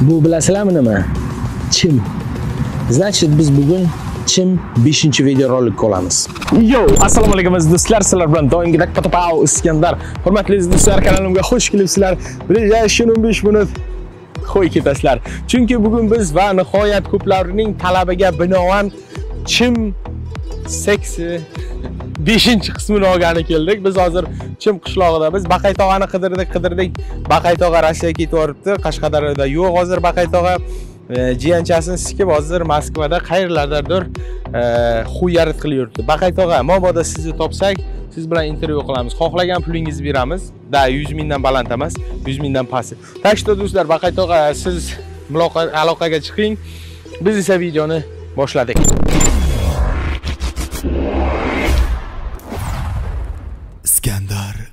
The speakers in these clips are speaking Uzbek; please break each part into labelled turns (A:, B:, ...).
A: Bu bilasizlarmi nima? Chim. Значит, biz bugun chim 5-video rolik olamiz. Yo, assalomu alaykum aziz do'stlar. Sizlar bilan doimgidek Potapau Iskandar. Hurmatli aziz do'stlar, kanalimga xush kelibsizlar. Ближайший 15 minut qo'y ketasizlar. Chunki bugun biz va nihoyat ko'plarning talabiga binoan chim seksi 5 qismini olgani keldik. Biz hozir Chim qishlog'idamiz baqaytog'ani Baqay tog'ani qidirdik, qidirdik. Baqay tog'a Rossiyaga ketib. Qashqadaryoda yo'q hozir Baqay tog'a e, jiyanchasini sikib hozir Moskvada qayerlardadir e, xuyarit qilib yuribdi. Baqay tog'a, mabodo sizni topsak, siz bilan intervyu qilamiz. Xohlagan pulingizni beramiz. Da 100 mingdan baland emas, 100 mingdan past. Так что do'stlar, Baqay tog'a siz muloqot aloqaga chiqing. Biz esa videoni boshladik.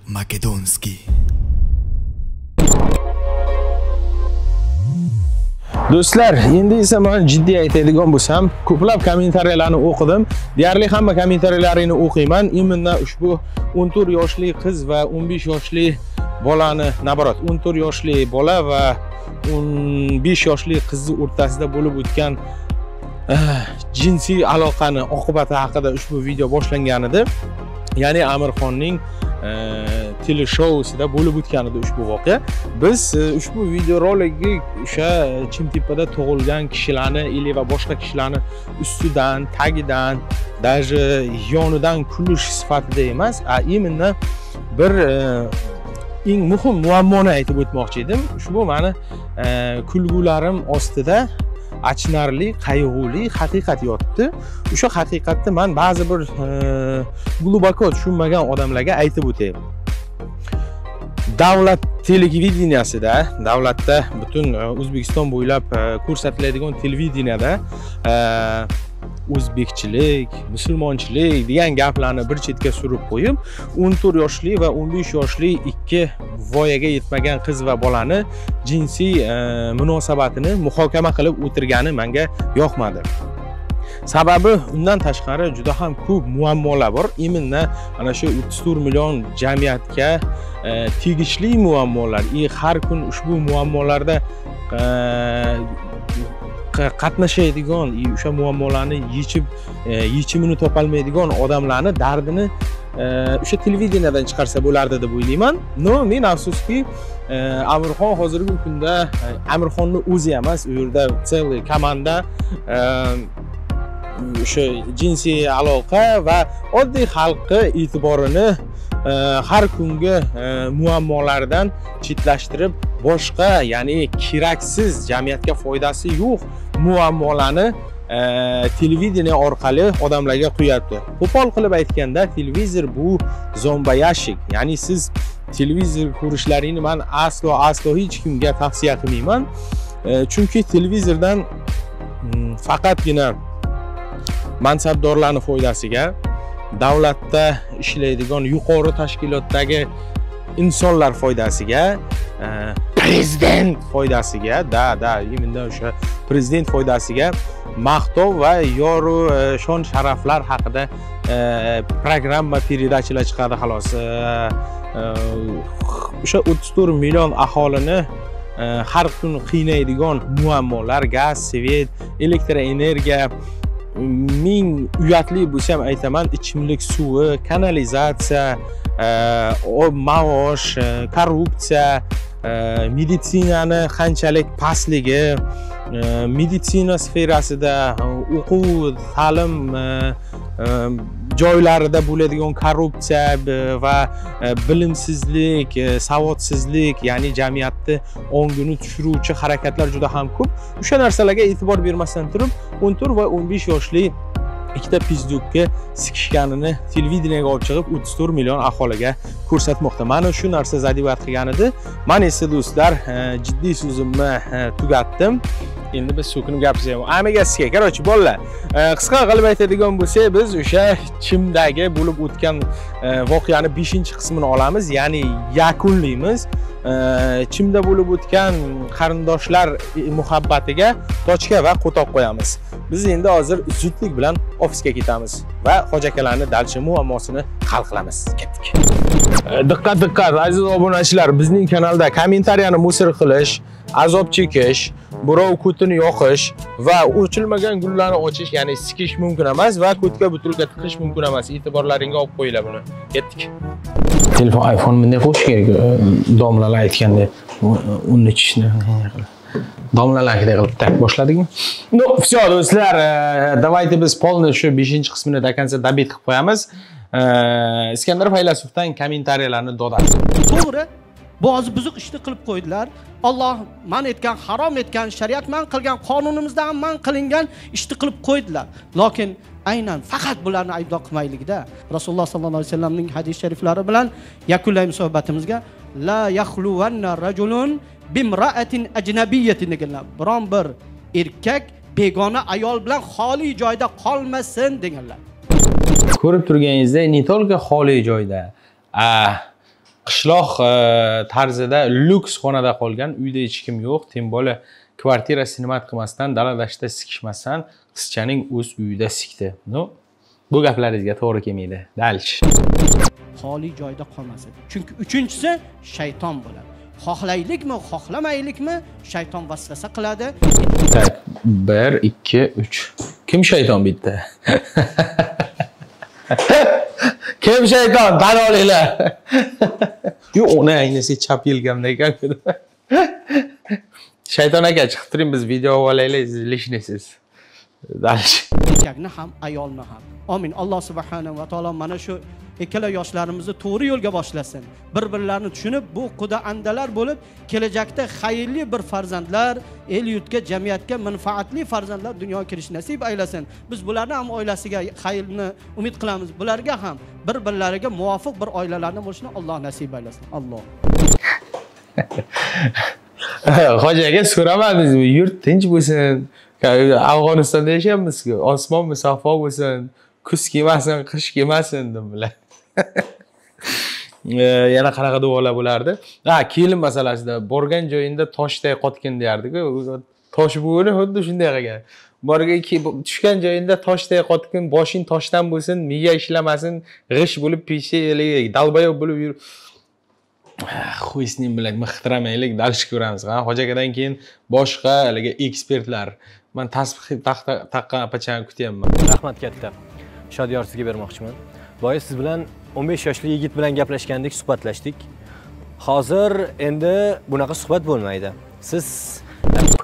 B: Iskandar
A: Do'stlar, endi esa men jiddiy aytadigan bo'lsam, ko'plab kommentariyalarni o'qidim. Deyarli hamma kommentariyalaringni o'qiyman. Imенно ushbu 14 yoshli qiz va 15 yoshli bolani, naborot, 14 yoshli bola va 15 yoshli qizni o'rtasida bo'lib o'tgan eh, jinsiy aloqani oqibati haqida ushbu video boshlangan edi. Ya'ni Amirxonning teleshowusida bo'lib o'tgan edi ushbu voqea. Biz ushbu videorolikni o'sha Chimtepada tug'ilgan kishilarni или va boshqa kishilarni ustidan, tagidan, даже yonidan kulish sifatida emas, a именно bir eng muhim muammoni aytib o'tmoqchi edim. Ushbu mani kulgularim ostida achinarli qayg'uli haqiqat yotibdi o'sha haqiqatni man ba'zi bir e, глубоко tushunmagan odamlarga aytib o'tay davlat televideniyasida davlatda butun e, o'zbekiston bo'ylab e, ko'rsatiladigan televideniyada o'zbekchilik musulmonchilik degan gaplarni bir chetga surib qo'yib 14 yoshli va 15 yoshli ikki voyaga yetmagan qiz va bolani jinsiy e, munosabatini muhokama qilib o'tirgani menga yoqmadi. Sababi undan tashqari juda ham ko'p muammolar bor. Именно ana shu 34 million jamiyatga e, tegishli muammolar. И har kun ushbu muammolarda e, qatnashadigan o'sha muammolarni yechib e, yechimini topolmaydigan odamlarni dardini e, o'sha televideniyadan chiqarsa bo'lardi deb o'ylayman. Но men afsuski e, amirxon hozirgi kunda amirxonni o'zi emas u yerda целый komanda o'sha jinsiy aloqa va oddiy xalqni e'tiborini har kungi e, muammolaridan chetlashtirib boshqa ya'ni keraksiz jamiyatga foydasi yo'q muammolarni e, televideniya orqali odamlarga quyapti. Qo'pol qilib aytganda televizor bu zombayashik. Ya'ni siz televizor ko'rishlaringni man aslo aslo hech kimga tavsiya qilmayman. E, chunki televizordan mm, faqatgina mansabdorlarni foydasiga davlatda ishlaydigan yuqori tashkilotdagi insonlar foydasiga e, prezident foydasiga da da именно o'sha prezident foydasiga maqtov va yoru e, shon sharaflar haqida e, programma передачалар chiqadi xolos. O'sha 34 million aholini har kun qiynaydigan muammolar gaz svet elektr energiya ming uyatli bo'lsa ham aytaman ichimlik suvi kanalizatsiya e, maosh e, korrupsiya e, meditsinani qanchalik pastligi meditsina sferasida o'quv ta'lim joylarida bo'ladigan korrupsiya e, va e, bilimsizlik e, savodsizlik ya'ni jamiyatni ongini tushiruvchi harakatlar juda ham ko'p. O'sha narsalarga e'tibor bermasdan turib 14 va 15 yoshli ikkita pizdukka sikishganini televideniyaga olib chiqib 34 million aholiga ko'rsatmoqda. Mana shu narsa zadivat qilgan edi man esa do'stlar e, jiddiy so'zimni e, tugatdim. Endi biz so'kinib gapirsak amigasiga короче bolalar e, qisqa qilib aytadigan bo'lsak biz o'sha chimdagi bo'lib o'tgan voqeani 5 qismini olamiz ya'ni yakunlaymiz chimda bo'lib o'tgan qarindoshlar muhabbatiga tochka va qo'toq qo'yamiz. Biz endi hozir zudlik bilan ofisga ketamiz va hoji akalarni dalchi muammosini hal qilamiz. Ketdik. Diqqat diqqat aziz obunachilar bizning kanalda kommentariyani musir qilish azob chekish birov ko'tini yoqish va o'chilmagan gullarni ochish ya'ni sikish mumkin emas va ko'tga butilka tiqish mumkin emas. E'tiborlaringga olib qo'yinglar buni. Ketdik telefon iphone bunday qo'yish kerak domlalar aytgandek uni ichishni domlalarnikiday qilib tak boshladikmi ну все do'stlar давайте biz polni shu beshinchi qismini до конца добит qilib qo'yamiz. Iskandar faylasufdan kommentariyalarni dodasi
C: to'g'ri ba'zi buzuq ishni qilib qo'ydilar. Olloh man etgan harom etgan shariat man qilgan qonunimizdan ham man qilingan ishni qilib qo'ydilar. Lokin aynan faqat bularni aybdor qilmaylikda rasululloh sollallohu alayhi vasallamning hadis shariflari bilan yakunlaymiz suhbatimizga. La yaxluvanna rajulun bimraatin ajnabiyatin deganlar. Biron bir erkak begona ayol bilan xoli joyda qolmasin deganlar.
A: Ko'rib turganingizdek не только xoli joyda? A qishloq e, tarzida lyuks xonada qolgan uyda hech kim yo'q. Более kvartira sinimat qilmasdan dala dashtda sikishmasdan qizchaning o'z uyida sikdi. Ну bu gaplaringizga to'g'ri kelmaydi. Дальше
C: xoli joyda qolmasin chunki uchinchisi shayton bo'ladi. Xohlaylikmi xohlamaylikmi shayton vasvasa qiladi.
A: Tak bir ikki uch. Kim shayton bitta kim shayton tan olinglar yo'q uni aynisi chap yelkamda ekan. Shayton aka chiqib turing biz video olaylik siz. Дальше
C: erkakni ham ayolni ham. Omin alloh subhanahu va taolo mana shu ikkala yoshlarimizni to'g'ri yo'lga boshlasin. Bir birlarini tushunib bu quda andalar bo'lib kelajakda xayrli bir farzandlar el yurtga jamiyatga manfaatli farzandlar dunyoga kirish nasib aylasin. Biz bularni ham oilasiga xayrni umid qilamiz. Bularga ham bir birlariga muvofiq bir oilalarni bo'lishini alloh nasib aylasin. Alloh.
A: Hoji aka so'ramadingizmi yurt tinch bo'lsin afg'onistonda yashayapmizku osmon musaffo bo'lsin kuz kelmasin qish kelmasin dedilar yana qanaqa duolar bo'lardi? Ha kelin masalasida borgan joyingda toshday qotgin deyardiku. Tosh buvini xuddi shunday qilgan. Borgan tushgan joyingda toshday qotgin boshing toshdan bo'lsin miya ishlamasin g'isht bo'lib pishi dalbayob bo'lib yur. Ah, Хуй с ним bilan mixtiramaylik dальше ko'ramiz. Ha hoji akadan keyin boshqa haligi ekspertlar. Man tasbih taqqan apachani kutyapman.
D: Rahmat katta. Shodiyor sizga bermoqchiman. Boya siz bilan 15 yoshli yigit bilan gaplashgandik suhbatlashdik. Hozir endi bunaqa suhbat bo'lmaydi. Siz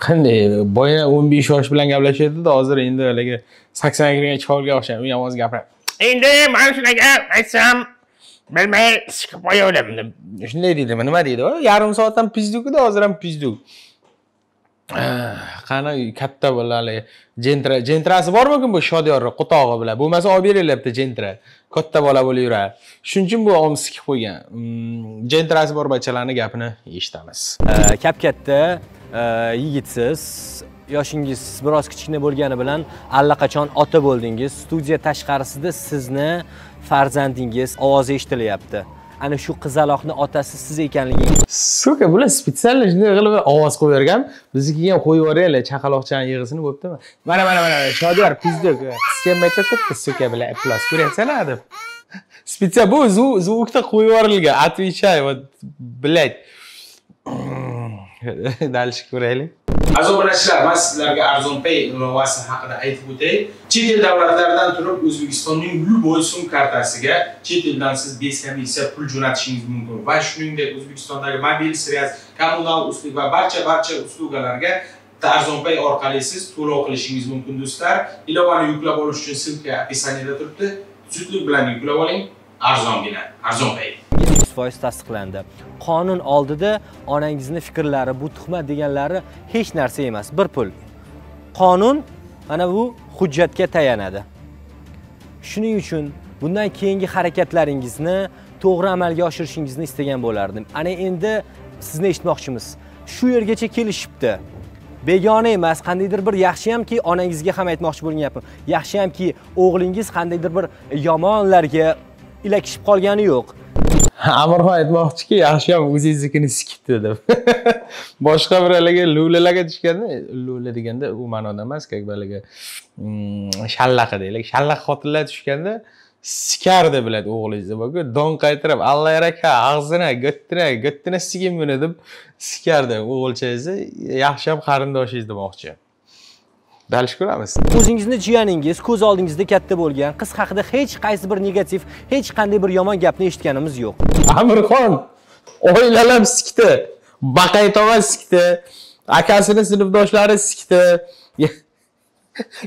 A: qanday boya 15 yosh bilan gaplashayotganda hozir endi haligi 80 kirgan cholga o'xshaydi u yomon gapiradi. Endi mana shunaqa aytsam bilmay siqib qo'yaverdim deb shunday deydimi? Nima deydi? Yarim soatdan pizduk edi hozir ham pizduk Ah, qani katta bo'lali jentra jentrasi bormikin bu shodiyorni qo'tog'i bilan? Bo'lmasa olib beringlar bitta jentra. Katta bola bo'lib yuradi shuning uchun bu olib sikib qo'ygan. Mm, jentrasi bor bachalarni gapini eshitamiz.
D: Ah, kap katta ah, yigitsiz yoshingiz biroz kichkina bo'lgani bilan allaqachon ota bo'ldingiz. Studiya tashqarisida sizni farzandingiz ovozi eshitilyapti. Ana shu qizaloqni otasi siz ekanligingiz.
A: Suka bular специально shunday qilib ovoz qo'yib yuborgan. Biznikiga ham qo'yib yuboringlar chaqaloqchani yig'isini bo'ptimi mana mana mana shodiyor pizduk qizcha aytyapti suka bilan iflos ko'ryapsanlar deb. Специально bu звукda qo'yib yuborilgan. Отвечай вот блять дальше ko'raylik aziz obunachilar sizlarga arzonpay ilovasi haqida aytib o'tay. Chet el davlatlaridan turib o'zbekistonning любой sum kartasiga chet eldan siz beskomissiya pul jo'natishingiz mumkin. Va shuningdek o'zbekistondagi mobil связь kommunal uslug va barcha barcha uslugalarga arzonpay orqali siz to'lov qilishingiz mumkin do'stlar. Ilovani yuklab olish uchun ssilka описаниеda turibdi. Zudlik bilan yuklab oling. Arzongina arzon
D: yuz foiz tasdiqlandi. Qonun oldida onangizni fikrlari bu tuhmat deganlari hech narsa emas bir pul. Qonun mana bu hujjatga tayanadi. Shuning uchun bundan keyingi harakatlaringizni to'g'ri amalga oshirishingizni istagan bo'lardim. Ana endi sizni eshitmoqchimiz. Shu yergacha kelishibdi. Begona emas qandaydir bir yaxshiyamki onangizga ham aytmoqchi bo'lgan gapim. Yaxshiyamki o'g'lingiz qandaydir bir yomonlarga ilakishib qolgani yo'q.
A: Amirxon aytmoqchiki yaxshi ham o'zingiznikini sikibdi deb. Boshqa bir haligi lo'lalarga tushganda lo'la deganda u ma'noda emas как бы haligi shallaqa deylik. Shallaq xotinlar tushganda sikardi biladi o'g'lingizni boku. Don qaytirib alla yaraka og'zini go'ttini go'ttini sigin buni deb sikardi o'g'ilchangizni yaxshiyam qarindoshingiz demoqchi. Dalish ko'ramiz.
D: O'zingizni jiyaningiz ko'z oldingizda katta bo'lgan qiz haqida hech qaysi bir negativ hech qanday bir yomon gapni eshitganimiz yo'q.
A: Amirxon oilalar sikdi baqay tog'a sikdi akasini sinfdoshlari sikdi.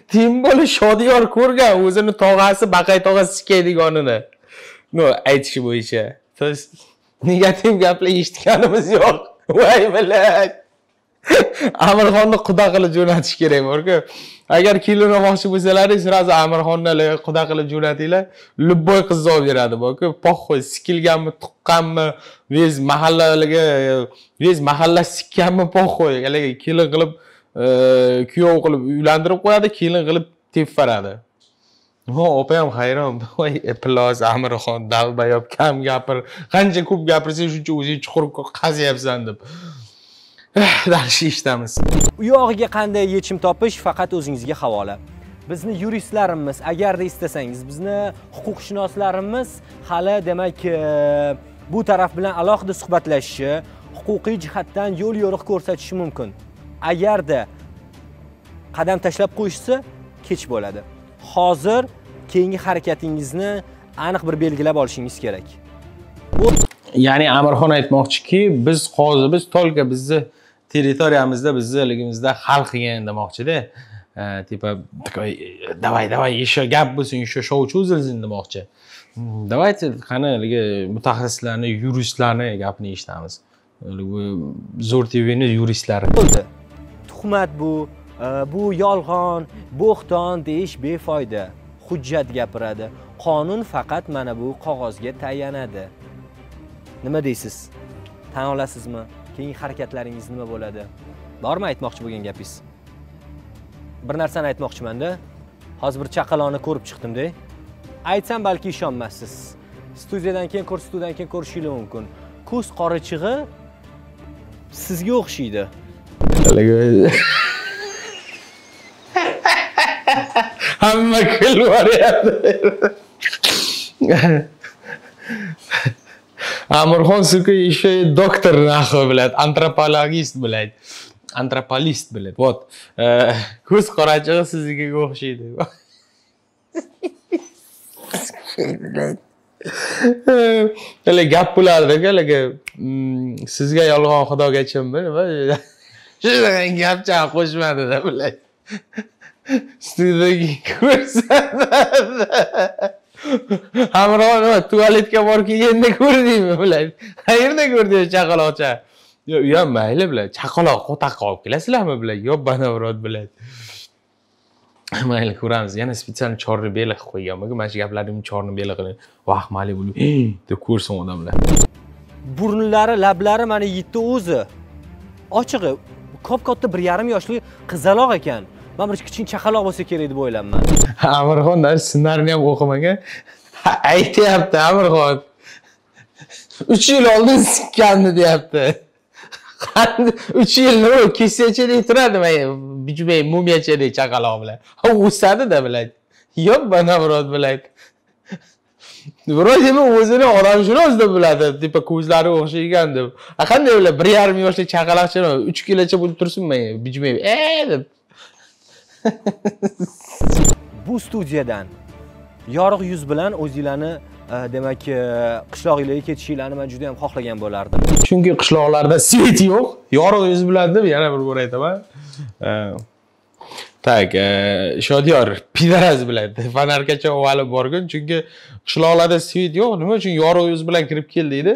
A: Tim bola shodiyor ko'rgan o'zini tog'asi baqay tog'a sikaydiganini? No aytishi bo'yicha. То есть negativ gaplar eshitganimiz yo'q. Voy millat amirxonni quda qilib jo'natish kerak borku. Agar kelin olmoqchi bo'lsalaring сразу amirxonni quda qilib jo'natinglar. Любой qizni olib beradi borku. Похуй sikilganmi tuqqanmi vez mahallaga vez mahalla sikkanmi похуй haligi kelin qilib kuyov qilib uylantirib qo'yadi kelin qilib tepib beradi opa ham hayron. Voy plos amirxon dalbayob kam gapir. Qancha ko'p gapirsang shuncha o'zing chuqur qazyapsan deb. yaxshi eshitamiz.
D: U yog'iga qanday yechim topish faqat o'zingizga havola. Bizni yuristlarimiz agarda istasangiz bizni huquqshunoslarimiz hali demak e, bu taraf bilan alohida suhbatlashishi huquqiy jihatdan yo'l yo'riq ko'rsatishi mumkin. Agarda qadam tashlab qo'yishsa kech bo'ladi. Hozir keyingi harakatingizni aniq bir belgilab olishingiz kerak.
A: Ya'ni amirxon aytmoqchiki biz hozir biz только bizni territoriyamizda bizniligimizda hal qilgan demoqchida. Типа такой давай давай еще gap bo'lsin еще shou cho'zilsin demoqchi. Hmm, Давайте qani haligi mutaxassislarni yuristlarni gapini eshitamiz. Zo'r tvni yuristlari
D: bo'ldi. Tuhmat bu e, bu yolg'on bo'xton deyish befoyda. Hujjat gapiradi. Qonun faqat mana bu qog'ozga tayanadi. Nima deysiz? Tan olasizmi? Keyingi harakatlaringiz nima bo'ladi? Bormi aytmoqchi bo'lgan gapingiz? Bir narsani aytmoqchimanda hozir bir chaqaloqni ko'rib chiqdimda. Aytsam balki ishonmassiz. Studiyadan keyin ko'rsatuvdan keyin ko'rishingiz mumkin. Ko'z qorichig'i sizga o'xshaydi.
A: Hamma kulib amirxon suka еще doktor nahvi biladi antropologist biladi antropolist biladi вот ko'z qorachig'i siznikiga o'xshaydi. Haligi gap bo'lardiku haligi sizga yolg'on xudogachimi nima shunaqa gapcha qo'shmadida biladi studiyadagi ko'rsatadi hamroh nima tualetga borib kelganda ko'rdingmi блядь qayerda ko'rdingiz chaqaloqcha yo u ham mayli блядь chaqaloq qo'taqqa olib kelasizlarmi biladi yo рот блядь mayli ko'ramiz. Yana специально черный белый qilib qo'yganman mana shu gaplarimni черный белый qilib vahmali bo'lib deb ko'rsin odamlar
D: burnlari lablari mana yitdi o'zi. Ochig'i kop katta bir yarim yoshli qizaloq ekan. Man bir kichkina chaqaloq bo'lsa kerak deb o'ylabman
A: amirxon ssenariyni ham o'qimagan aytyapti amirxon. Uch yil oldin sikkandi deyapti. Uch yil nima turadi men bijmay mumiyachalik chaqaloq bilan. O'sadida bilay. yo'q banavrot biladi vроде o'zini odamshunos deb biladi tipa ko'zlari o'xshagan deb qanday ular bir yarim yoshli chaqaloqcha uch kilocha bo'lib tursinmi bijmay e deb.
D: Bu studiyadan yorug' yuz bilan o'zinglarni e, demak e, qishloqinglarga ketishinglarni man juda ham xohlagan bo'lardim.
A: Chunki qishloqlarda svet yo'q. Yorug' yuz bilan deb yana bir bor aytaman e, так e, shodiyor pidaraz biladi fonarkacha olib borgin chunki qishloqlarda svet yo'q. Nima uchun yorug' yuz bilan kirib kel deydi?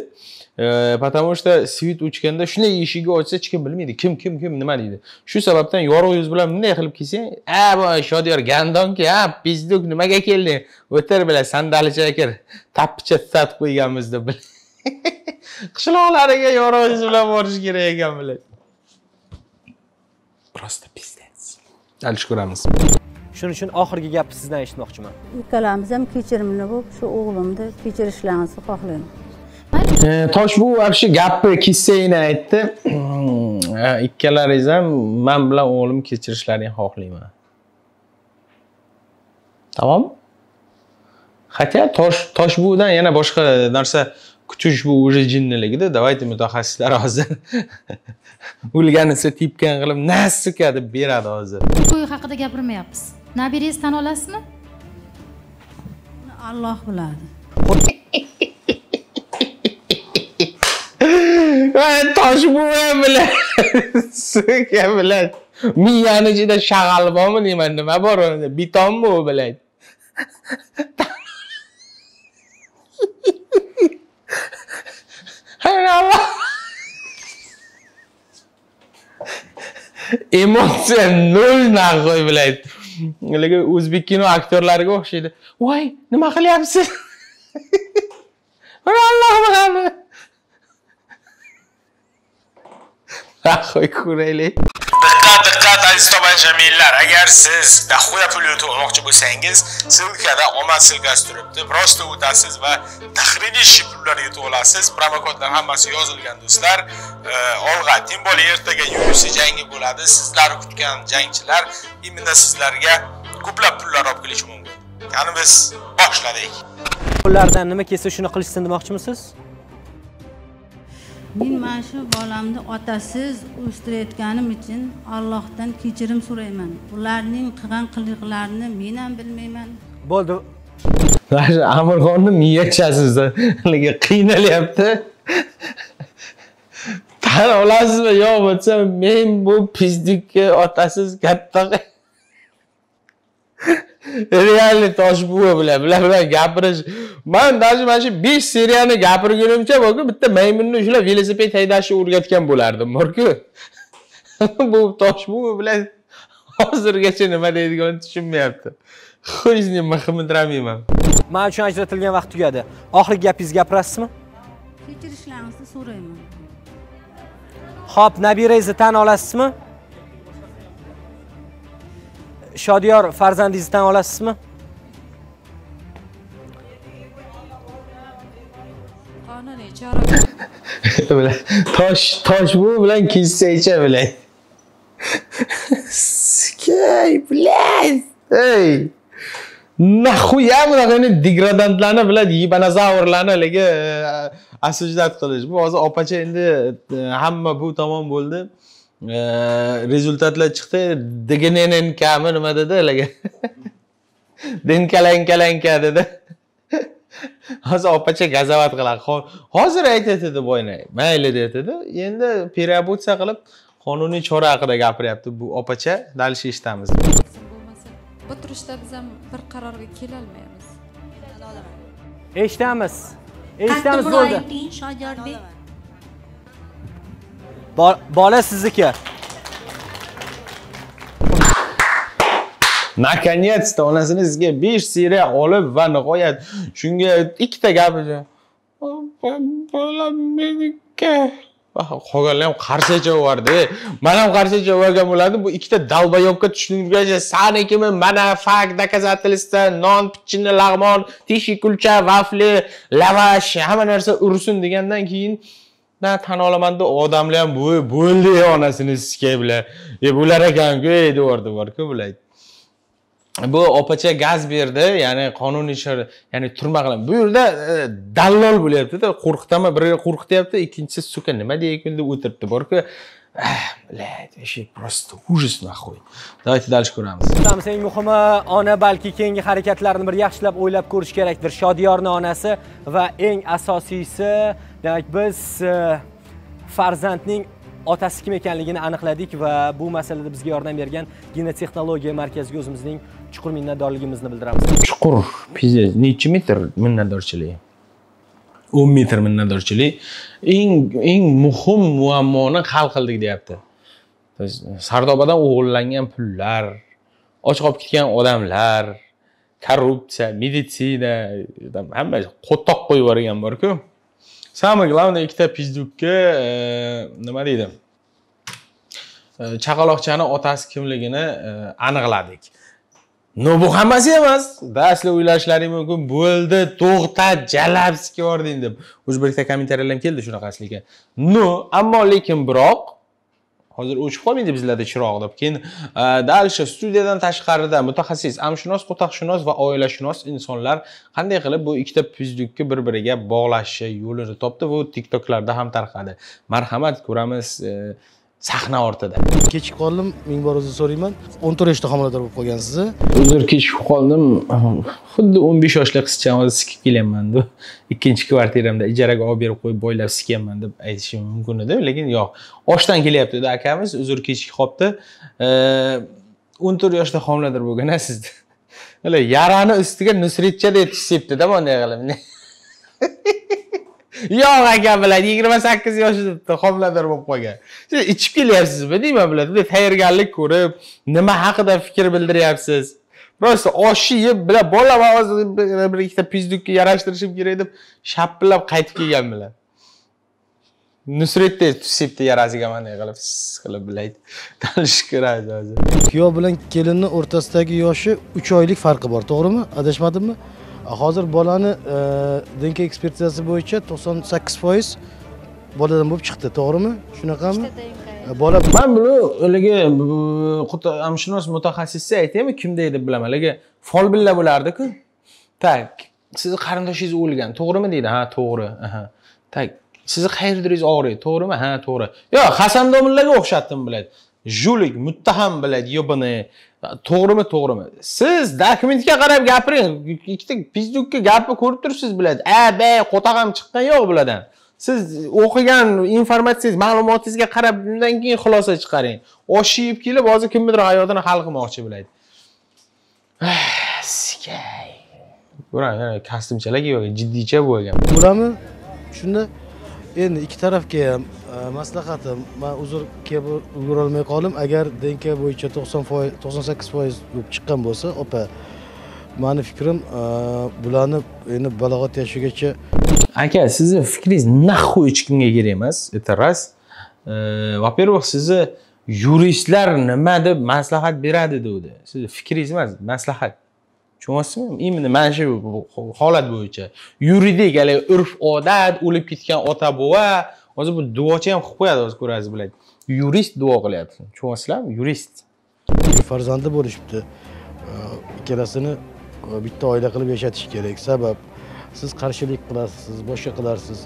A: Потому что svit o'chganda shunday eshikni ochsa hech kim bilmaydi. Kim kim kim nima deydi? Shu sababdan yorug' yuz bilan bunday qilib kelsang a bu shodiyor gandonki a pizduk nimaga kelding? O'tir bilan sandalichaga kir tappicha tutatib qo'yganmiz deb qishloqlariga yorug' yuz bilan borish kerak ekan bilan. Просто pizdец dalish ko'ramiz.
D: Shuning uchun oxirgi gapni sizdan eshitmoqchiman.
E: Ikkalamiz ham kechirimli bo'lib shu o'g'limni kechirishlaringizni xohlayman
A: tosh bu вообще gapni kessayini aytdi. Ikkalaringiz ham man bilan o'g'lim kechirishlaringni xohlayman. Tamom хотя tosh toshbudan yana boshqa narsa kutish bu уже jinniligida давайте mutaxassislar hozir. O'lganisi tepgan qilib nasika deb beradi hozir.
F: To'y haqida gapirmayapmiz nabirangizni tan olasizmi?
E: Uni Alloh biladi.
A: Toshbuva bilan. Suka bilan. Miyani ichida shag'al bormi deyman nima bor unda? Betonmi u bilan emotsiya nol naqo'y bilan haligi o'zbek kino aktyorlariga o'xshaydi. Voy nima qilyapsiz? Alloh biladi ko'raylik. Diqqat aziz tomoshabinlar agar siz dahuya pul yutib olmoqchi bo'lsangiz ssilkada omad silkasi turibdi. Prosta o'tasiz va tahridiy pullar yutib olasiz. Promokodlar hammasi yozilgan do'stlar. Olg'a тем более ertaga UFC jangi bo'ladi. Sizlar kutgan jangchilar именно sizlarga ko'plab pullar olib kelishi mumkin. Qani biz boshladik.
D: Pullardan nima kelsa shuni qilishsin demoqchimisiz?
E: Men mana shu bolamni otasiz o'stirayotganim uchun Allohdan kechirim so'rayman. Ularning qilgan qiliqlarini men ham bilmayman.
D: Bo'ldi.
A: mana shu amirxonni miyachasida haligi qiynalyapti. Tan olasizmi yo bo'lmasa men bu pizdikka otasiz katta realniy toshbuva bilan bular bilan gapirish man даже mana shu besh seriyani gapirgunimcha borku bitta maymunni ushlab velosiped haydashni o'rgatgan bo'lardim borku bu toshbuva bilan hozirgacha nima deydiganini tushunmayapti хуй с ним махамидрамiyman
D: Men uchun ajratilgan vaqt tugadi. Oxirgi gapingizni gapirasizmi?
E: kechirishlaringizni so'rayman
D: Xo'p, nabirangizni tan olasizmi? Shodiyor farzandingizni tan olasizmi?
G: qonuniy chora
A: bilan tosh toshbuva bilan kissaycha bilan skay блядь ey nahuya bunaqa degradantlarni biladi yibanazavrlarni haligi осуждать qilish. Bu hozir opacha endi e, hamma bu tomon bo'ldi. E, rezultatlar chiqdi. Dgnnkami nima dedi? Haligi denkalankalanka dedi. Hozir opacha gazovat qiladi. Ho- hozir aytayotdi boyna mayli deyatdi endi переработка qilib qonuniy chora haqida gapiryapti bu opacha. Дальше eshitamiz
G: bo'lmasa bu turishda biz ham bir qarorga kelolmaymiz
D: Eshitamiz. Eshitamiz bo'ldi.
E: shodiyorbek
D: Bola sizniki.
A: наконец-то onasini sizga 5 seriya olib va nihoyat shunga ikkita gapi bolam meniki qolganlar ham qarshi javobardi man ham qarshi javobargan bo'lardim bu ikkita dalbayobga tushuntirgancha sanikimi mana fakt доказательство non pichini lag'mon tishi kulcha vafli lavash hamma narsa ursin degandan keyin na tan olamanda odamlar ham bo'y bo'ldi onasini sizga bular e bular ekanku ey deyordi borku bular bu opacha gaz berdi ya'ni qonuniy ishlar ya'ni turma qilaman bu yerda e, dallol bo'lyaptida qo'rqitaman biri qo'rqityapti ikkinchisi suka nima deyapman deb o'tiribdi borku. Блядь, вообще просто ужас нахуй. Давайте дальше ko'ramiz.
D: Bilamiz, eng muhimi ona balki keyingi harakatlarini bir yaxshilab o'ylab ko'rish kerakdir. Shodiyorning onasi va eng asosiysi, demak biz farzandning otasi kim ekanligini aniqladik va bu masalada bizga yordam bergan genotexnologiya markaziga o'zimizning chuqur minnatdorligimizni bildiramiz.
A: Chuqur, pizdes, necha metr minnatdorchilik? O'n metr minnatdorchilik. Eng eng muhim muammoni hal qildik deyapti. Sardobadan o'g'irlangan pullar, och qolib ketgan odamlar, korrupsiya, meditsina, hamma qo'toq qo'yib yuborgan bor-ku. Самое главное ikkita pizdukka nima deydi? Chaqaloqchani otasi kimligini aniqladik. No bu hammasi emas. Dastlab o'ylashlaring mumkin, bo'ldi, to'xtat jalabski yording deb. уже bir ikkita kommentariyalar ham keldi shunaqasiga. No, ammo lekin biroq hozir o'chib qolmaydi bizlarda chiroq deb keyin e, дальше studiyadan tashqarida mutaxassis amshunos qo'taqshunos va oilashunos insonlar qanday qilib bu ikkita pizdukni bir biriga bog'lashi yo'lini topdi bu tiktoklarda ham tarqadi marhamat ko'ramiz e, sahna ortida
H: kechikib qoldim ming bor uzr so'rayman. O'n to'rt yoshda homilador bo'lib qolgansiz
A: uzr kechikib qoldim. Xuddi o'n besh yoshli qizchani hozir sikib kelyapman deb. Ikkinchi kvartiramda ijaraga olib berib qo'yib boylab sikyapman deb aytishim mumkin edi lekin yo'q. Oshdan kelyapti dedi akamiz. Uzr kechikib qolibdi. O'n to'rt yoshda homilador bo'lgan a sizni yarani ustiga nusretchadek tish sepdida bunday qilib yo'q aka bilan yigirma sakkiz yoshida homilador bo'lib qolgan. Siz ichib kelyapsizmi? Deyman bilan bunday tayyorgarlik ko'rib nima haqida fikr bildiryapsiz? Просто oshni yeb bilan bola hozir bir ikkita pizdukka yarashtirishim kerak deb shapillab qaytib kelgan bilan nusretdek sepdi yarasiga manday qilib qilib bilaydi tanishib ko'radi hozir.
H: Kuyov bilan kelinni o'rtasidagi yoshi uch oylik farqi bor to'g'rimi? Adashmadimmi? Hozir bolani e, dnk ekspertizasi bo'yicha to'qson sakkiz foiz boladan bo'lib chiqdi. To'g'rimi? Shunaqami? E, bola
A: man buni haligi amshunos mutaxassisni aytaymi kimda deb bilaman. Haligi folbilla bo'lardiku. Tak sizni qarindoshingiz o'lgan to'g'rimi deydi? Ha to'g'ri aha. Tak sizni qayerdiringiz og'riydi to'g'rimi? Ha to'g'ri. Yo'q hasan domillaga o'xshatdim biladi жулик muttaham biladi yo'bini. To'g'rimi to'g'rimi? Siz dokumentga qarab gapiring. Ikkita pizdukka gapni ko'rib turibsiz biladi. A b qo'tag'am chiqqan yo'q bulardan siz o'qigan informatsiyangiz ma'lumotingizga qarab undan keyin xulosa chiqaring. Oshni yeb kelib hozir kimnidir hayotini hal qilmoqchi bo'ladi sikay. Bular kostyumchalar kiyib olgan jiddiycha bo'lgan.
H: Bo'lami shunda endi ikki tarafga ham e, maslahatim man uzr kelib ulgurolmay qoldim agar dnk bo'yicha to'qson foiz to'qson sakkiz foiz bo'lib chiqqan bo'lsa opa mani fikrim e, bularni endi balog'at yoshigacha
A: aka sizni fikringiz нахуй hech kimga kerak emas. Это раз e, во первых sizni yuristlar nima deb maslahat beradi degandi sizni fikringiz emas maslahat. Tushunyapsizmi именно mana shu holat bo'yicha. Yuridik haligi urf odat o'lib ketgan ota bova hozir bu duochi ham qilib qo'yadi hozir ko'rasiz biladi yurist duo qilyapti. Tushunyapsizlarmi yurist.
H: Farzandi bo'lishibdi. Ikkalasini e, bitta oila qilib yashatish kerak. Sabab siz qarshilik qilasiz boshqa qilarsiz.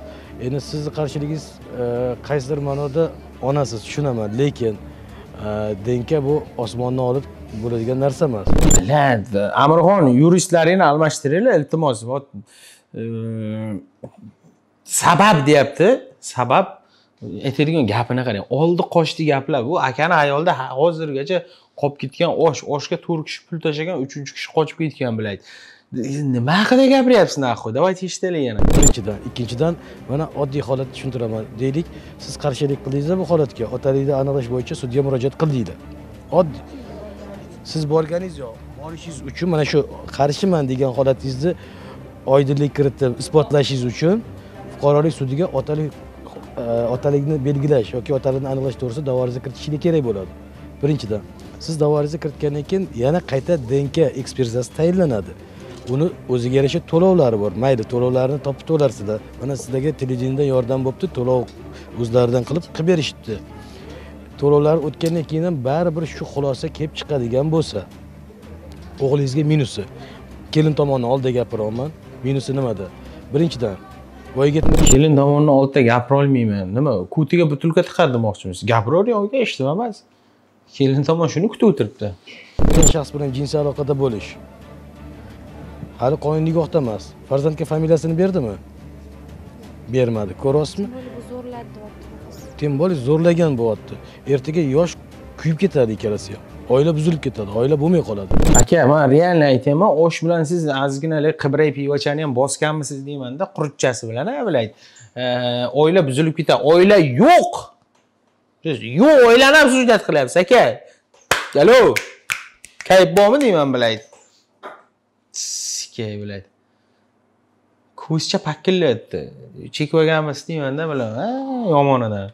H: Endi sizni qarshiligingiz e, qaysidir ma'noda onasiz tushunaman. Lekin e, dnk bu osmondan olib bo'ladigan narsa emas.
A: Amirxon yuristlaringni almashtiringlar iltimos Вот, e, sabab deyapti sabab aytadigan gapini qarang oldi qochdi gaplar bu akani ayolda ha- hozirgacha qolib ketgan osh oshga to'rt kishi pul tashlagan uchinchi kishi qochib ketgan biladi nima haqida gapiryapsiz nahu давайте eshitaylik yana.
H: Birinchidan ikkinchidan mana oddiy holatni tushuntiraman deylik siz qarshilik qildingizda bu holatga otalikni aniqlash bo'yicha sudga murojaat qildinglar. Oddiy siz borganingiz yo'q borishingiz uchun mana shu qarshiman degan holatingizni oydinlik kiritib isbotlashingiz uchun. Fuqarolik sudiga otalik e, otalikni belgilash yoki otalikni aniqlash to'g'risida da'voringizni kiritishingiz kerak bo'ladi. Birinchidan siz da'voringizni kiritgandan keyin yana qayta dnk ekspertizasi tayinlanadi. Uni o'ziga yarasha to'lovlari bor. Mayli to'lovlarni topib to'larsizlar. Mana sizlarga televideniyadan yordam bo'libdi to'lov o'zlaridan qilib qilib berishibdi. To'lovlar o'tgandan keyin ham baribir shu xulosa kelib chiqadigan bo'lsa o'g'lingizga minusi. Kelin tomonni oldida gapiryapman. Minusi nimada? Birinchidan voyaga yetmagan
A: kelin tomonni oldida gapira olmayman nima kutiga butilka tiqadi demoqchimisiz gapiravering aka eshitma emas. Kelin tomon shuni kutib o'tiribdi.
H: Shaxs bilan jinsiy aloqada bo'lish. Hali qonuniy nikohda emas. Farzandga familiyasini berdimi? Bermadi. Ko'ryapsizmi
G: deyapti
H: tем zo'rlagan bo'lyapti. Ertaga yosh kuyib ketadi ikkalasi ham. Oila buzilib ketadi oila bo'lmay qoladi.
A: Aka man реально aytyapman osh bilan siz ozginalik qibray pivochani ham bosganmisiz deymanda qurutchasi bilan a bilay. Oila buzilib ketadi. Oila yo'q. Siz yo'q oilani ham sujdat qilyapsiz aka. Alo. Kayf bormi deyman bilay. Sikay bilay. Ko'zcha pakillayapti chekib olganmiz deymanda bilaman. A yomonidan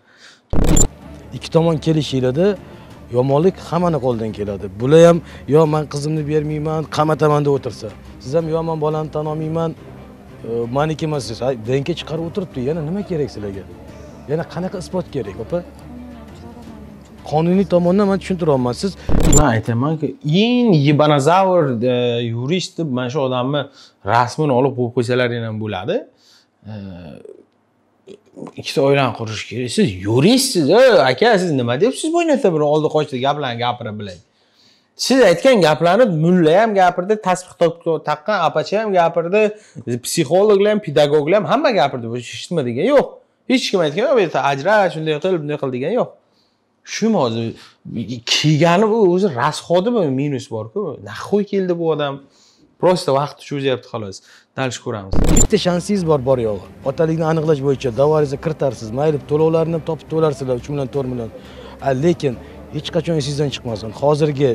H: ikki tomon kelishinglarda yomonlik hammani qo'lidan keladi. Bular ham yo man qizimni bermayman qamataman deb o'tirsa. Siz ham yo man bolamni tan olmayman e, maniki emas desa Ay, dnk chiqarib o'tiribdi yana nima kerak sizlarga? Yana qanaqa isbot kerak opa? Qonuniy tomondan man tushuntiryapman siz
A: man aytamanki eng yibanozavr e, yurist deb mana shu odamni rasmini olib qo'yib qo'ysalaring ham bo'ladi. E, ikkita oilani qurish kerak. Siz yuristsiz aka siz nima deyapsiz bu yerda bir oldi qochdi gaplarni gapirib bilay. Siz aytgan gaplarni mulla ham gapirdi tasbeh taqqan apacha ham gapirdi psixologlar ham pedagoglar ham hamma gapirdi bu hech nima degan yo'q. Hech kim aytgan yo'q bu yerda ajrat shunday qil bunday qil degan yo'q. Shumi hozir kiygani bu o'zi rasxodimi minus borku. Nahuy keldi bu odam. Просто vaqt cho'zyapti xolos. Dальше ko'ramiz.
H: Bitta shansingiz bor bor yo'g'i otalikni aniqlash bo'yicha davoringizni kiritarsiz mayli to'lovlarni ham topib to'larsizlar uch million to'rt million. Lekin hech qachon esingizdan chiqmasin. Hozirgi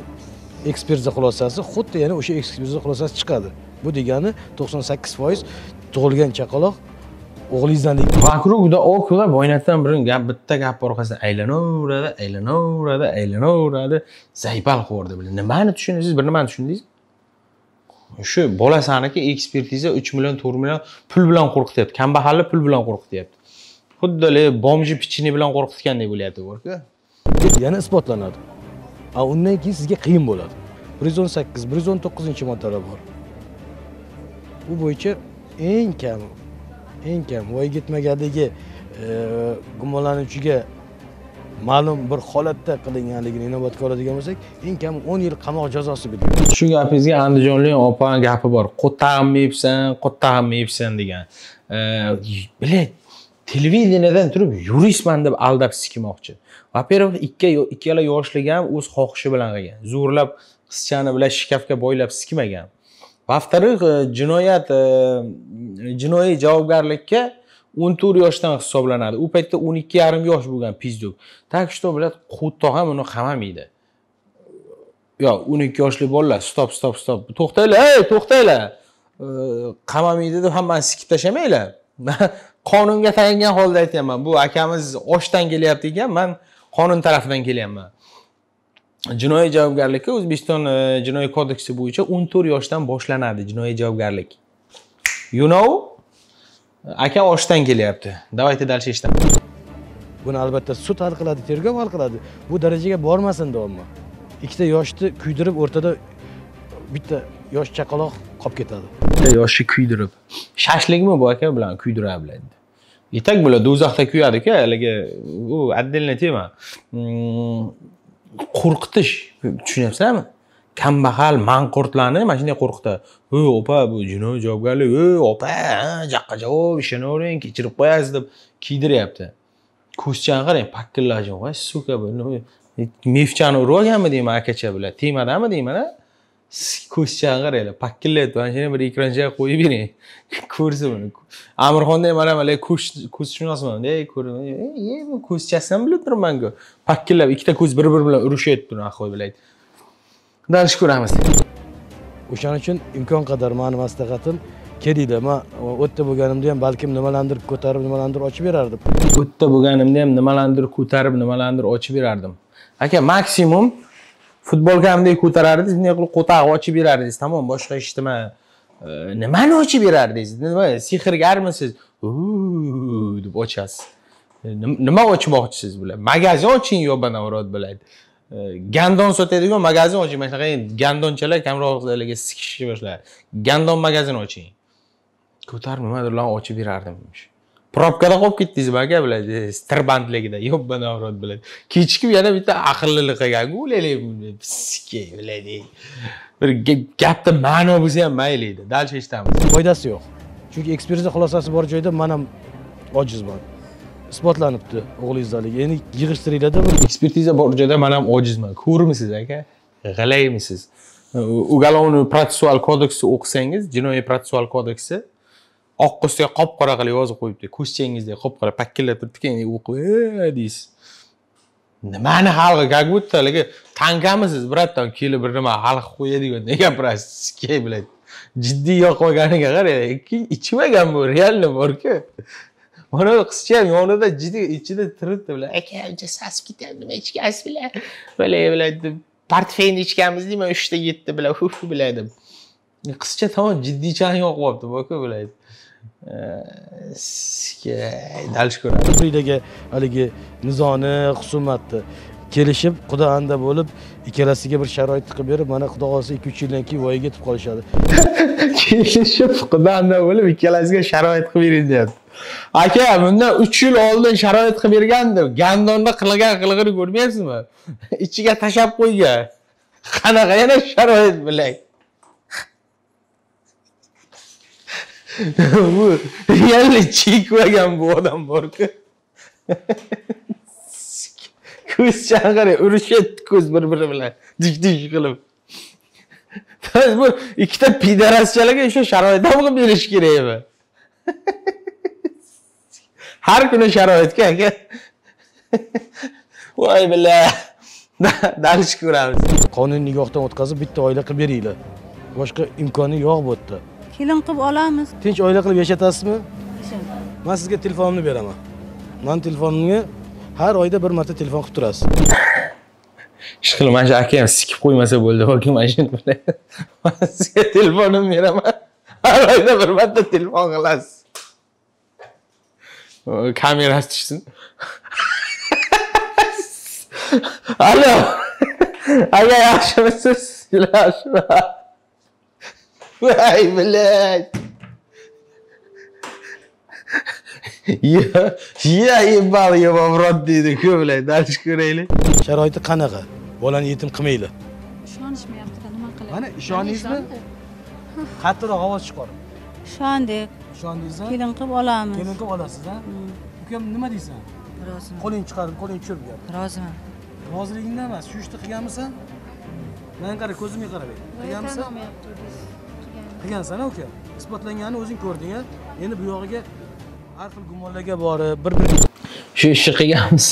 H: ekspertiza xulosasi xuddi yana o'sha ekspertiza xulosasi chiqadi. Bu degani to'qson sakkiz foiz tug'ilgan chaqaloq o'g'lingizdan
A: vakrugda okla boynatdan bir gap bitta gap orqasidan aylanaveradi aylanaveradi aylanaveradi zaypal qilib yubordi nimani tushundingiz bir nimani tushundingiz shu bolasaniki ekspertiza uch million to'rt million pul bilan qo'rqityapti. Kambag'alni pul bilan qo'rqityapti. Xuddi haligi bomji pichini bilan qo'rqitgandek bo'lyapti borku
H: yana isbotlanadi. A undan keyin sizga qiyin bo'ladi. Bir yuz o'n sakkiz bir yuz o'n to'qqizinchi moddalar bor. Bu bo'yicha eng kam eng kam voyaga yetmaganligi e, gumonlanuvchiga ma'lum bir holatda qilinganligini inobatga oladigan bo'lsak eng kami o'n yil qamoq jazosi belgilangan
A: shu gapingizga andijonlik opani gapi bor. Qo'ttag'im yeyapsan qo'ttag'im yeyapsan degan. Блять televideniyadan turib yuristman deb aldab sikmoqchi. Во первых ikki ikkala yoshlik ham o'z xohishi bilan qilgan. Zo'rlab qizchani bilan shkafga boylab sikmagan. Во вторых э, jinoyat э, jinoiy javobgarlikka o'n to'rt yoshdan hisoblanadi. U paytda o'n ikki yarim yosh bo'lgan pizduk так что блядь qo'rtoq ham uni qamamaydi yo o'n ikki yoshli bolalar stop stop stop. To'xtanglar ey to'xtanglar. Qamamaydi deb hammani sikib tashlamanglar qonunga tayangan holda aytyapman. Bu akamiz oshdan kelyapti ekan man qonun tarafidan kelyapman. Jinoiy javobgarlikka o'zbekiston e, jinoiy kodeksi bo'yicha o'n to'rt yoshdan boshlanadi jinoiy javobgarlik. You know? Aka oshdan kelyapti. Давайте дальше eshitaman
H: buni albatta sud hal qiladi tergov hal qiladi. Bu darajaga bormasin deyapman ikkita yoshni kuydirib o'rtada bitta yosh chaqaloq qolib ketadi.
A: Bitta yoshni kuydirib. Shashlikmi bu aka bilan kuydiradi и так bular do'zaxda kuyadiku haligi u отдельная tema Mm, qo'rqitish tushunyapsizlarmi kambag'al manqurtlarni mana shunday qo'rqitadi o opa bu jinoiy javobgarlik. Ey opa jaqqa javob ishonavering kechirib qo'yasiz deb kiydiryapti. Ko'zchani qarang pakkillashib voy suka bu nima mefchani urib olganmi deyman akacha bilan temadami deyman a ko'zchani qaranglar pakillayapti mana shuni bir ekranchaga qo'yib bering. Ko'rsin buni amirxonda ham mana haligi ko'z ko'zshunosman ey ko'rib ey bu ko'zchasidan bilib turibmanku. Pakkillab ikkita ko'z bir biri bilan urushyapti unaqa qilib bilay. Dальше ko'ramiz.
H: O'shaning uchun imkon qadar mani maslahatim kelinglar man yerda bo'lganimda ham balkim nimalarnidir ko'tarib nimalarnidir ochib berardim.
A: Yerda bo'lganimda ham nimalarnidir ko'tarib nimalarnidir ochib berardim. Aka maksimum futbolkamdek ko'tarardingiz bunday qilib qo'taq ochib berardingiz? Tamom boshqa eshitma nimani ochib berardingiz? Nima sehrgarmisiz deb ochasiz. E, nim- nima ochmoqchisiz bular? Magazin oching yobanavrat bo'ladi. E, gandon sotadigan magazin oching. Mana shunaqa gandonchalar kamroq haligi sikishni boshladi. Gandon magazin oching. Ko'tarib nimadirlarni ochib berardim probkada qolib ketdingizmi aka biladi tirbandligida yobanavrat biladi kechikib yana bitta aqllilik qilganku o'ylaylik piskay biladi bir gapda ma'no bo'lsa ham mayli edi. Дальше eshitamiz.
H: Foydasi yo'q. Chunki ekspertiza xulosasi bor joyda man ham ojizman isbotlanibdi o'g'lingizdanligi endi yig'ishtiringlarda bir
A: ekspertiza bor joyda man ham ojizman. Ko'rmisiz aka? G'ilaymisiz уголовный protsessual kodeksni o'qisangiz jinoiy protsessual kodeksi oq ustiga qop qora qilib yozib qo'yibdi. Ko'zchangizdek qop qora pakkillab turibdiki endi o'qib deysiz. Nimani hal как будто haligi tankamisiz братан kelib bir nima hal qilib qo'yadigan ne gapirasiz. Ke блядь jiddiy yoqmaganiga olganiga qarang ichmagan bu реально borku. Mana bu qizcha ham yonida jiddiy ichida turibdi bilan aka uncha sasib ketyapti nima ichgansiz bilan bilay bilay deb portfelni ichganmiz deyman uchta yetti bilan uf bilay deb qizcha tamom jiddiychani yoqib olibdi boku bilay dальше ko'ramiz
H: ko'prikdagi haligi nizoni husumatni kelishib xudo anda bo'lib ikkalasiga bir sharoit qilib berib mana xudo xohlasa ikki uch yildan keyin voyaga yetib qolishadi.
A: Kelishib xudanda bo'lib ikkalasiga sharoit qilib bering deyapti aka bundan uch yil oldin sharoit qilib bergandi gandonni qilgan qilig'ini ko'rmayapsizmi ichiga tashlab qo'ygan qanaqa yana sharoit bilan bu реально chekmagan bu odam borku. Ko'z chaqirib urishyapti ko'z bir biri bilan dik dik qilib. Bu ikkita pidoraschalarga o'sha sharoit ham qilib berish kerakmi har kuni sharoitga aka. Voy billah dars ko'ramiz.
H: Qonuniy nikohdan o'tkazib bitta oila qilib beringlar. Boshqa imkoni yo'q bu yerda.
E: Kelin qilib olamiz.
H: Tinch oila qilib yashatasizmi? Man sizga telefonimni beraman. Mani telefonimga har oyda bir marta telefon qilib turasiz.
A: Ishqilib mana shu aka ham sikib qo'ymasa bo'ldi yoki mana shuni bilan man sizga telefonimni beraman. Har oyda bir marta telefon qilasiz O, kamerasi tushsin alo aka yaxshimisiz yaxshimi voy блядь я ебал его в рот deydi-ku блядь dars ko'raylik
H: sharoiti qanaqa bolani yetim qilmanglar
G: ishonishmayaptida nima qilay
H: mana ishondingizmi qattiqroq ovoz chiqarib
E: ishondik
H: ishondingizmi
E: kelin qilib olamiz.
H: kelin qilib olasiz a ukam nima deysan?
I: Roziman.
H: Qo'lingni chiqarib qo'lingni tushirib gap.
I: Roziman.
H: Roziligingdan emas shu ishni qilganmisan? Manga qara ko'zimga qarab ber qilganmisan? qilgansan a uka. Isbotlanganini o'zing ko'rding a endi bu yog'iga har xil gumonlarga borib bir bir
A: shu ishni qilganmiz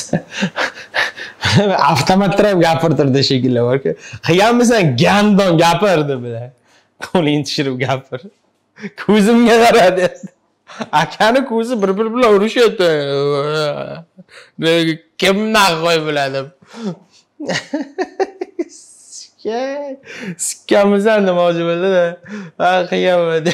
A: avtomatda ham gapirtirdi shekilli borku qilganmisan? Gandon gapirdi bilan qo'lingni tushirib gapir ko'zimga qara deyapti akani ko'zi bir biri bilan urushyapti kim bunaqa qo'y biladi sikkamisan demoqchi bo'ldida ha qilganman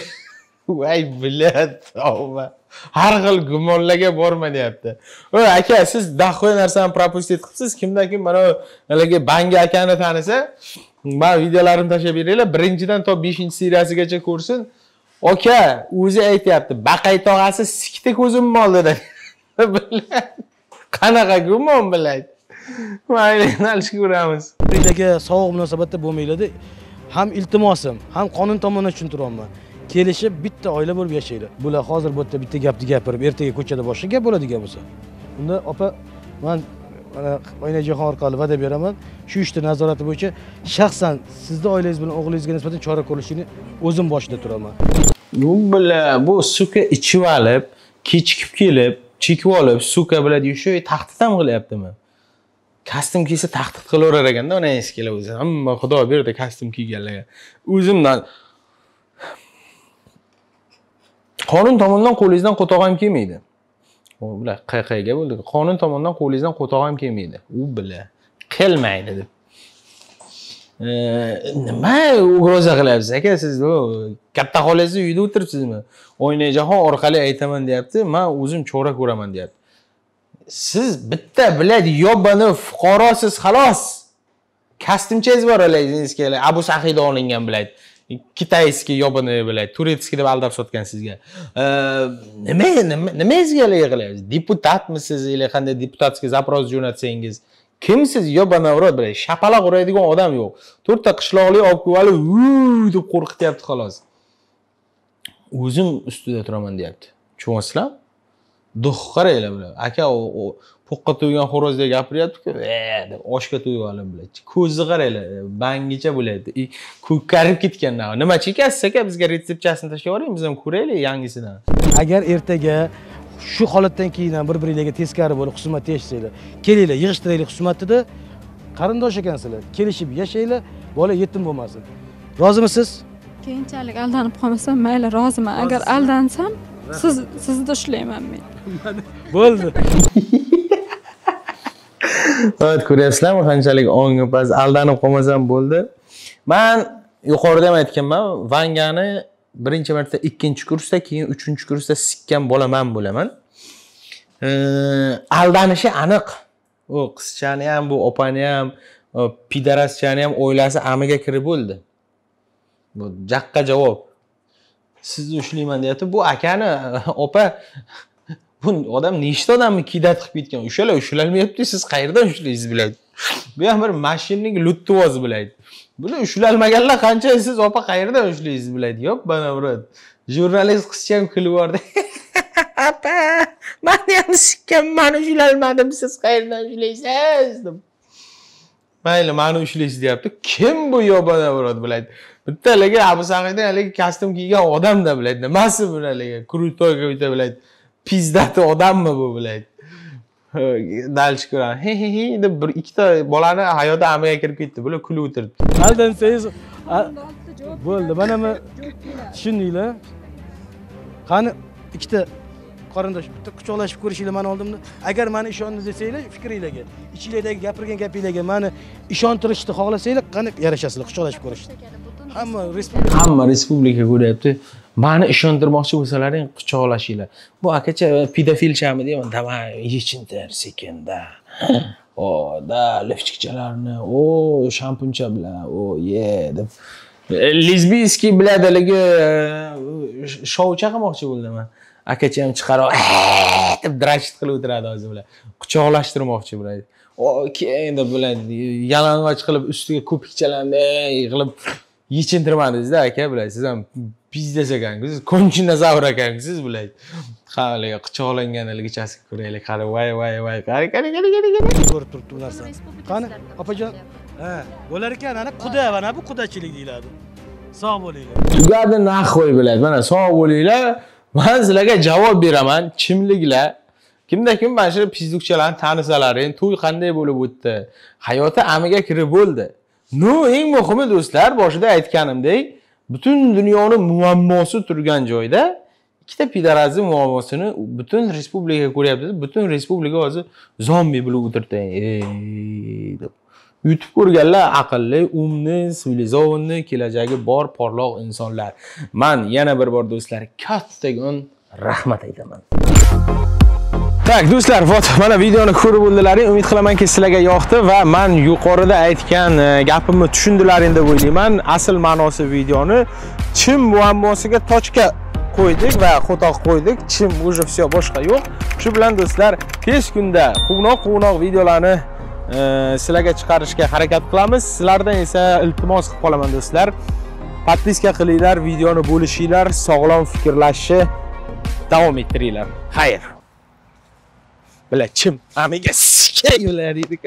A: voy bilat tavba har xil gumonlarga borma deyapti o aka siz dahoy narsani пропустить qilibsiz kimdan kim mana haligi bangi akani tanisa man videolarimni tashlab beringlar birinchidan to beshinchi seriyasigacha ko'rsin aka o'zi aytyapti baqay tog'asi sikdi ko'zimni oldida qanaqa gumon bilan mayli nalish ko'ramiz.
H: Aka sovuq munosabatda bo'lmanglarda. Ham iltimosim ham qonun tomonidan tushuntiryapman. Kelishib bitta oila bo'lib yashanglar bular hozir bu yerda bitta gapni gapirib ertaga ko'chada boshqa gap bo'ladigan bo'lsa. Unda opa man mana oynajahon orqali va'da beraman. Shu ishni nazorati bo'yicha shaxsan sizni oilangiz bilan o'g'lingizga nisbatan chora ko'rishini o'zim boshida turaman.
A: Bu bilan bu suka ichib olib kechikib kelib chekib olib suka biladiyu shu tahdid ham qilyaptimi? Kostyum kiysa tahdid qilaverar ekanda ona eskilar o'zi. Hamma xudo berdi kostyum kiyganlarga o'zimdan qonun tomonidan qo'lingizdan qo'toq ham kelmaydi u bilan qqga bo'ldi. Qonun tomonidan qo'lingizdan qo'toq ham kelmaydi. U bilan qilmaydi deb. Nima ugroza qilyapsiz aka siz katta xolangizni uyida o'tiribsizmi o'ynay jahon orqali aytaman deyapti man o'zim chora ko'raman deyapti siz bitta блядь yobani fuqarosiz xolos kostyumchangiz bor haligi abu sahiyda olingan блядь. Kitayskiy yobini блядь turetskiy deb aldab sotgan sizga nima nima nimangizga haligi qilyapsiz deputatmisiz или qanday deputatskiy запрос jo'natsangiz kimsiz yobana urad biladi shapaloq uradigan odam yo'q. To'rtta qishloqli olib kelib olib deb qo'rqityapti xolos. O'zim ustida turaman deyapti. Tushunyapsizlarmi duh qaranglar bular. Aka u- po'qqa to'ygan xo'rozdek gapiryaptiku. E, deb oshga to'yib olib bular. Ko'zni qaranglar e, bangicha bo'lyapti. Ko'karib ketgan nima? Chekasiz aka? Bizga retseptchasini tashlab yuboring biz ham ko'raylik yangisidan.
H: Agar ertaga shu holatdan keyin ham bir biringlarga teskari bo'lib husumat teshsanglar kelinglar yig'ishtiraylik husumatida qarindosh ekansizlar. Kelishib yashanglar bola yetim bo'lmasin. Rozimisiz?
G: Keyinchalik aldanib qolmasam mayli roziman agar aldansam siz sizni ushlayman men.
H: Bo'ldi.
A: Evet ko'ryapsizlarmi? Qanchalik ongi past aldanib qolmasam bo'ldi. Man yuqorida ham aytganman vangani birinchi marta ikkinchi kursda keyin uchinchi kursda sikkan bolaman. Bo'laman aldanishi aniq. U qizchani ham bu opani ham o, pidaraschani ham oilasi amiga kirib bo'ldi. Bu jaqqa javob. Sizni ushlayman deyapti. Bu akani opa bu odam nechta odamni kidat qilib ketgan? O'shalar ushlalmayapti siz. Qayerdan ushlaysiz biladi bu ham bir mashinning luttuvozi biladi bular ushlalmaganlar qancha siz opa qayerdan ushlaysiz biladi yo'q mana brat jurnalist qizcha ham kulib yubordi. Opa mani ham sikkanman ushlalmadim siz qayerdan ushlaysiz deb. Mayli mani ushlaysiz deyapti. Kim bu yobana birod biladi bitta haligi abu sahiyda haligi kostyum kiygan odamda biladi nimasi bu haligi krutoy какой-то biladi pizdati odammi bu biladi dальше ko'radi he he he deb bir ikkita bolani hayoti amiga kirib ketdi. Bular kulib o'tiribdi.
H: Aldansangiz bo'ldi. Mana bu tushundinglar. Qani ikkita qarindosh bitta quchoqlashib ko'rishinglar mani oldimda. Agar mani ishonni desanglar fikringlarga ichinglardagi gapirgan gapinglarga mani ishontirishni xohlasanglar qani yarashasizlar quchoqlashib ko'rishni. Hamma respublika
A: hamma respublika ko'ryapti mani ishontirmoqchi bo'lsalaring quchoqlashinglar. Bu akacha pedofilchami deyman. Давай yechintir sekin да o да lifchikchalarni o shampuncha bilan o ye deb. Lesbiyskiy biladi haligi shou chaqirmoqchi bo'ldiman. Akacha ham chiqarib deb drachit qilib o'tiradi hozir bilan. Quchoqlashtirmoqchi o keyin deb biladi yalang'och qilib ustiga ko'pikchalarni qilib yechintirmadingizda aka bilasiz siz ham pizdas ekansiz konchinozaur ekansiz biladi ha haligi quchoqlangan haligichasiga ko'raylik. Qani voy voy voy qani qani qani qani qani?
H: Ko'rib turibdi bu narsani qani opajon? ha bo'lar ekan ana quda mana bu qudachilik deyiladi. Sog' bo'linglar.
A: Tugadi nahvoy biladi mana sog' bo'linglar. Man sizlarga javob beraman. Kimliglar kimda kim mana shu pizdukchalarni tanisalaring to'y qanday bo'lib o'tdi? Hayoti amiga kirib bo'ldi. Ну eng muhimi do'stlar boshida aytganimdek butun dunyoni muammosi turgan joyda ikkita pidarazni muammosini butun respublika ko'ryapti. Butun respublika hozir zombi bo'lib o'tiribdi deb. Yutib ko'rganlar aqlli umni sivilizovanniy kelajagi bor porloq insonlar. Man yana bir bor do'stlar kattakon rahmat aytaman. Tak do'stlar vot mana videoni ko'rib bo'ldilaring umid qilamanki sizlarga yoqdi va man yuqorida aytgan e, gapimni tushundilaring deb o'ylayman asl ma'nosi videoni chim muammosiga tochka qo'ydik va qo'toq qo'ydik. Chim уже все boshqa yo'q. Shu bilan do'stlar tez kunda quvnoq quvnoq videolarni e, sizlarga chiqarishga harakat qilamiz. Sizlardan esa iltimos qilib qolaman do'stlar. Podpiska qilinglar videoni bo'lishinglar sog'lom fikrlashishni davom ettiringlar. Xayr. Bila chim amiga sikay ular deydi.